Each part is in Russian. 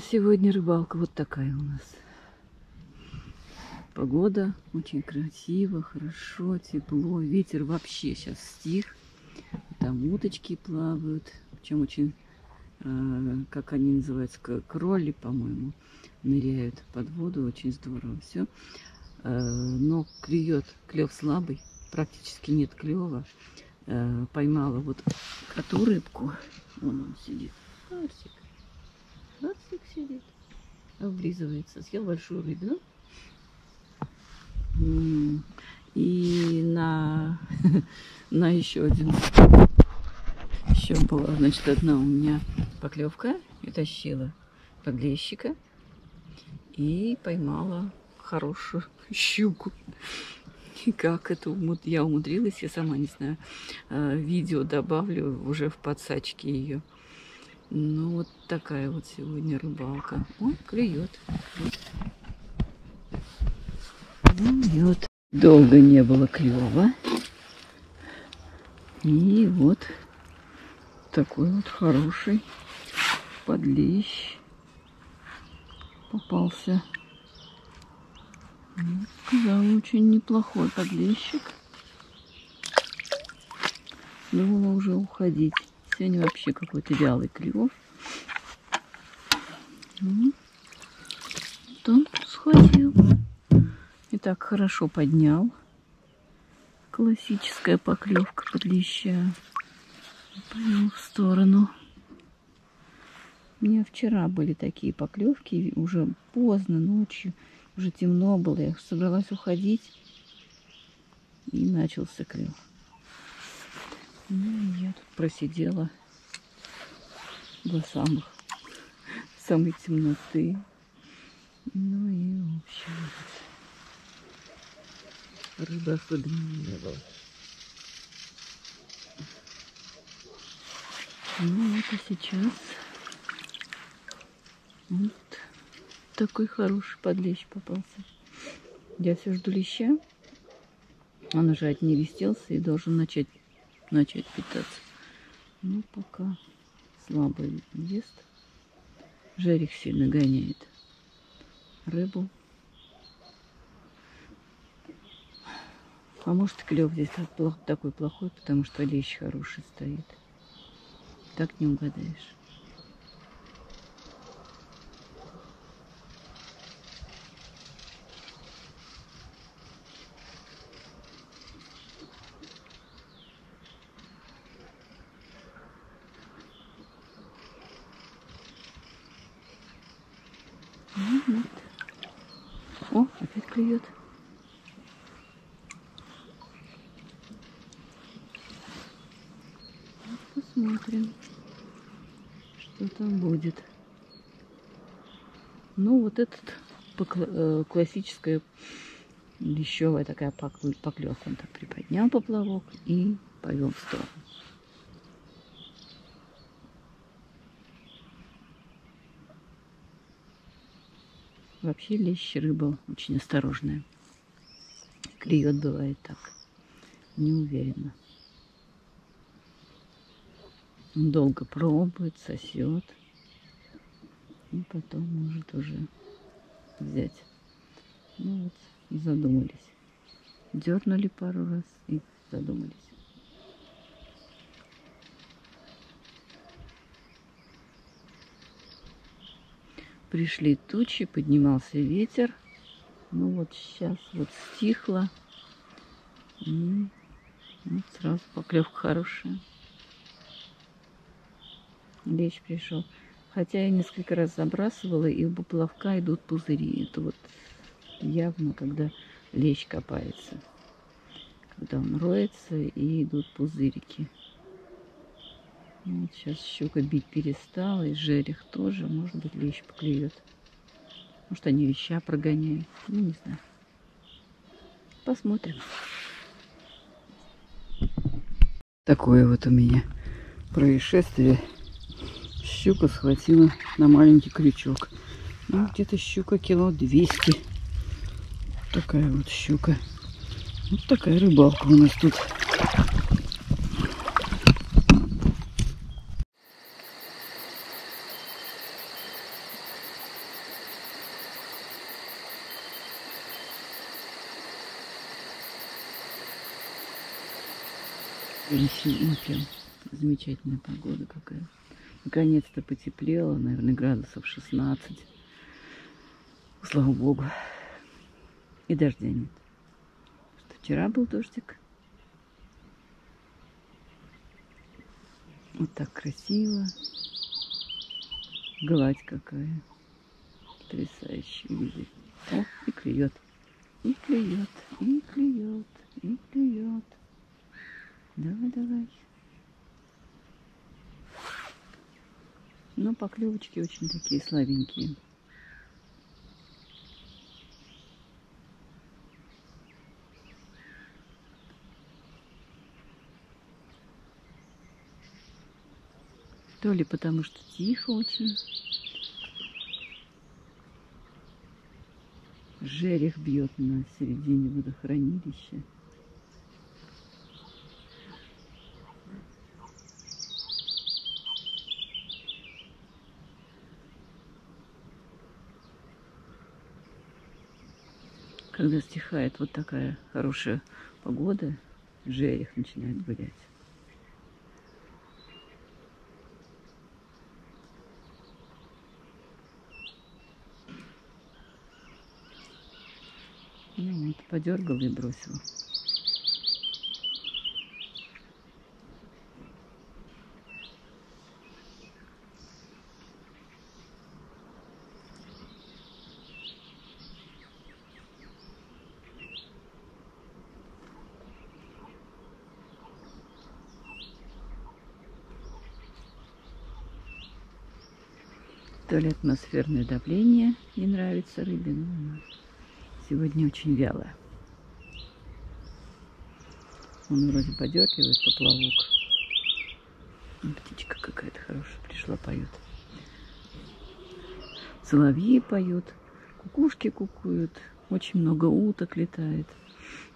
Сегодня рыбалка вот такая у нас. Погода очень красиво, хорошо, тепло. Ветер вообще сейчас стих. Там уточки плавают. Причем очень, э, как они называются, кроли, по-моему, ныряют под воду. Очень здорово все. Э, но клюет, клев слабый, практически нет клева. Э, поймала вот коту рыбку. Вон он сидит. Арсик. Арсик сидит. Облизывается. Съел большую рыбину. И на, на еще один еще была, значит, одна у меня поклевка. И подлещика. И поймала хорошую щуку. И как это я умудрилась, я сама не знаю. А, видео добавлю уже в подсачке ее. Ну, вот такая вот сегодня рыбалка. О, клюет. Клюет. Долго не было клева. И вот такой вот хороший подлещ попался. Ну, сказала, очень неплохой подлещик. Думала уже уходить. Сегодня вообще какой-то вялый клев. Ну, вот он схватил. И так хорошо поднял. Классическая поклевка под леща. Повел в сторону. У меня вчера были такие поклевки, уже поздно ночью, уже темно было, я собралась уходить, и начался клев. Ну, я тут просидела до самых, самой темноты. Ну и, в общем, рыба особенно не было. Ну, это сейчас вот такой хороший подлещ попался. Я все жду леща. Он уже отнерестился и должен начать начать питаться. Ну, пока слабо ест. Жарик сильно гоняет рыбу. А может клев здесь такой плохой, потому что лещ хороший стоит. Так не угадаешь. Вот. О, опять клюет. Посмотрим, что там будет. Ну, вот этот э, классическая лещевая такая поклевка. Он так приподнял поплавок и повел в сторону. Вообще лещ рыба очень осторожная. Клюет бывает так. Не уверенно. Он долго пробует, сосет. И потом может уже взять. Ну вот, задумались. Дернули пару раз и задумались. Пришли тучи, поднимался ветер. Ну вот сейчас вот стихло. И вот сразу поклевка хорошая. Лещ пришел. Хотя я несколько раз забрасывала, и у поплавка идут пузыри. Это вот явно, когда лещ копается. Когда он роется, и идут пузырики. Вот сейчас щука бить перестала, и жерех тоже. Может быть, лещ поклюет. Может, они веща прогоняют. Ну, не знаю. Посмотрим. Такое вот у меня происшествие. Щука схватила на маленький крючок. Ну, где-то щука кило 200. Такая вот щука. Вот такая рыбалка у нас тут. Пенсион. Замечательная погода какая. Наконец-то потеплело, наверное, градусов 16. Слава богу. И дождя нет. Что вчера был дождик. Вот так красиво. Гладь какая. Потрясающая видеть. О, и клюет. И клюет, и клюет, и клюет. Давай, давай. Но поклевочки очень такие слабенькие. То ли потому что тихо очень. Жерех бьет на середине водохранилища. Когда стихает вот такая хорошая погода, жерех начинает гулять. Ну вот, подергала и бросила. То ли атмосферное давление не нравится рыбе, но сегодня очень вяло. Он вроде подергивает поплавок. Птичка какая-то хорошая пришла, поет. Соловьи поют, кукушки кукуют, очень много уток летает.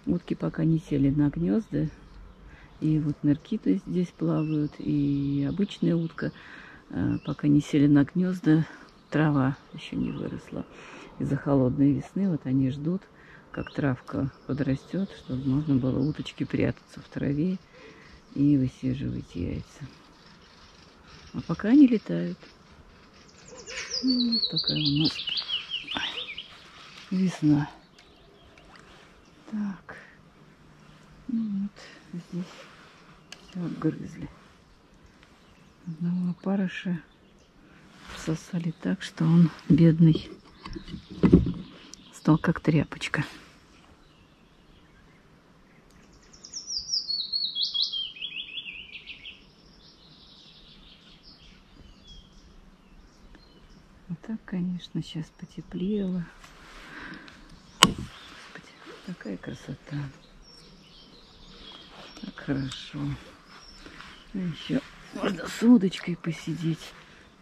Утки пока не сели на гнезда. И вот нырки то здесь плавают, и обычная утка пока не сели на гнезда, трава еще не выросла из-за холодной весны. Вот они ждут, как травка подрастет, чтобы можно было уточки прятаться в траве и высиживать яйца. А пока они летают. Ну, вот такая у нас весна. Так. Ну вот, здесь все обгрызли. Одного опарыша сосали так, что он бедный стал как тряпочка. Вот так, конечно, сейчас потеплело. Господи, такая красота. Так хорошо. А еще можно с удочкой посидеть,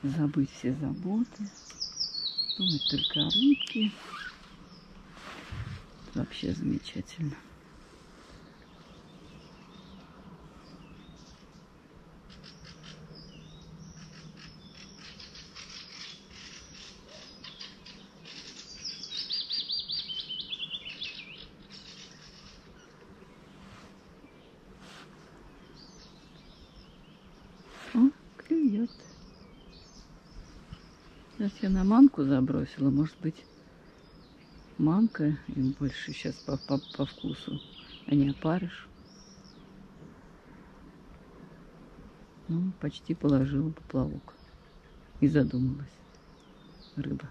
забыть все заботы. Думать только о рыбке. Вообще замечательно. О, клюет. Сейчас я на манку забросила. Может быть, манка им больше сейчас по, по, по вкусу, а не опарыш. Ну, почти положила поплавок. И задумалась. Рыба.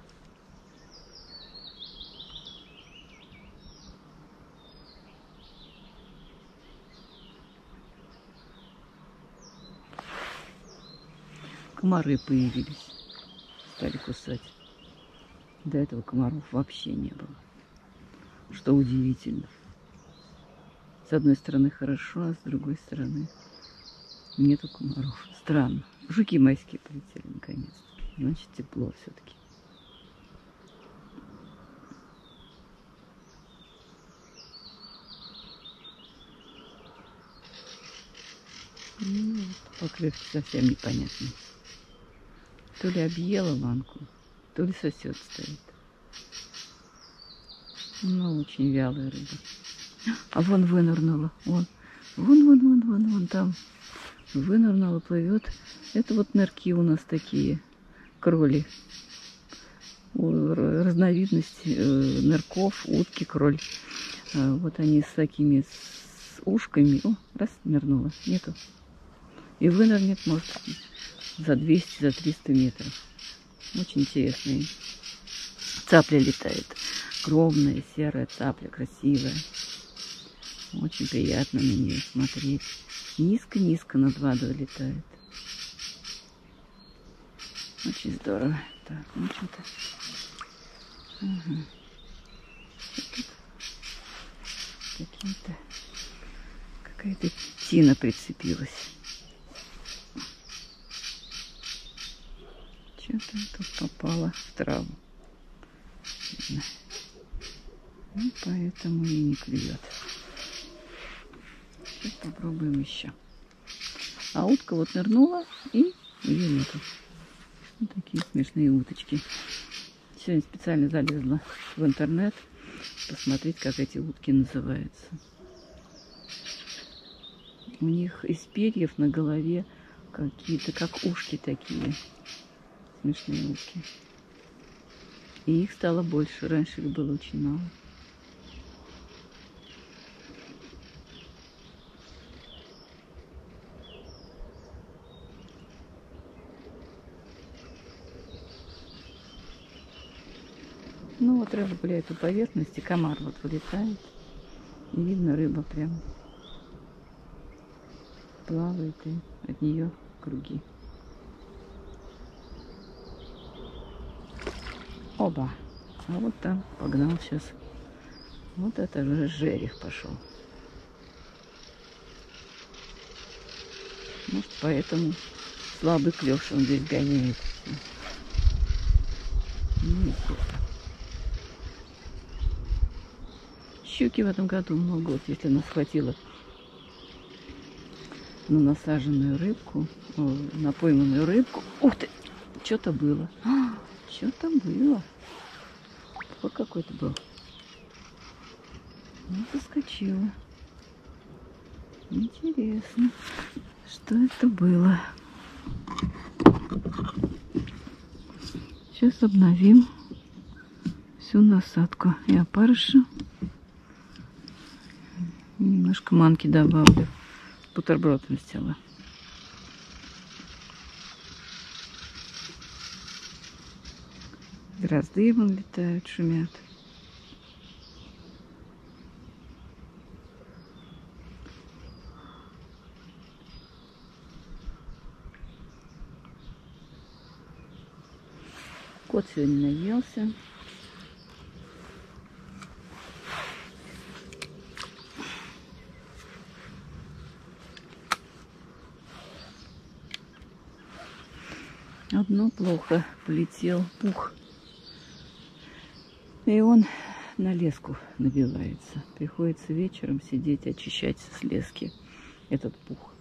Комары появились. Стали кусать. До этого комаров вообще не было. Что удивительно. С одной стороны хорошо, а с другой стороны нету комаров. Странно. Жуки майские полетели наконец-то. Значит, тепло все-таки. Ну, поклевки совсем непонятно. То ли объела банку, то ли сосед стоит. Ну, очень вялая рыба. А вон вынырнула. Вон Вон, вон, вон, вон, вон там. Вынырнула, плывет. Это вот нырки у нас такие. Кроли. Разновидность э, нырков, утки, кроль. А, вот они с такими с ушками. О, раз, нырнула. Нету. И вынырнет, может, за 200, за 300 метров. Очень интересные. Цапля летает. Огромная серая цапля, красивая. Очень приятно на нее смотреть. Низко-низко над водой летает. Очень здорово. Так, ну что-то. Ага. Какие-то... Какая-то тина прицепилась. Что-то тут попало в траву. Ну, поэтому и не клюет. Сейчас попробуем еще. А утка вот нырнула, и ее нету. Вот такие смешные уточки. Сегодня специально залезла в интернет посмотреть, как эти утки называются. У них из перьев на голове какие-то, как ушки такие. Смешные утки. И их стало больше. Раньше их было очень мало. Ну вот рыба гуляет у поверхности, комар вот вылетает. И видно рыба прям плавает и от нее круги. Оба. А вот там погнал сейчас. Вот это же жерех пошел. Может, поэтому слабый клеш он здесь гоняет. Ну, Щуки в этом году много, вот если она схватила на насаженную рыбку, на пойманную рыбку. Ух ты, что-то было. А, что-то было. Вот какой-то был. Ну, заскочила. Интересно, что это было. Сейчас обновим всю насадку и опарыша. Немножко манки добавлю. Бутербродом сделаю. Дрозды вон летают, шумят. Кот сегодня наелся. Одно плохо, полетел пух. И он на леску набивается. Приходится вечером сидеть, очищать с лески этот пух.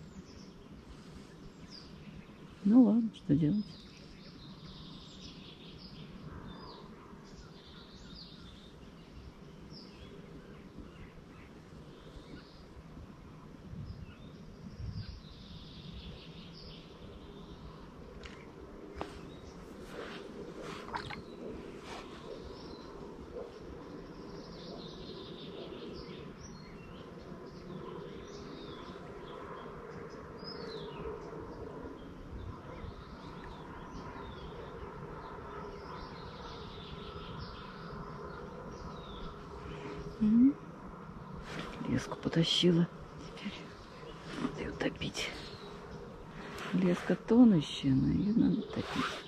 Ну ладно, что делать? Леску потащила. Теперь надо ее топить. Леска тонущая, но ее надо топить.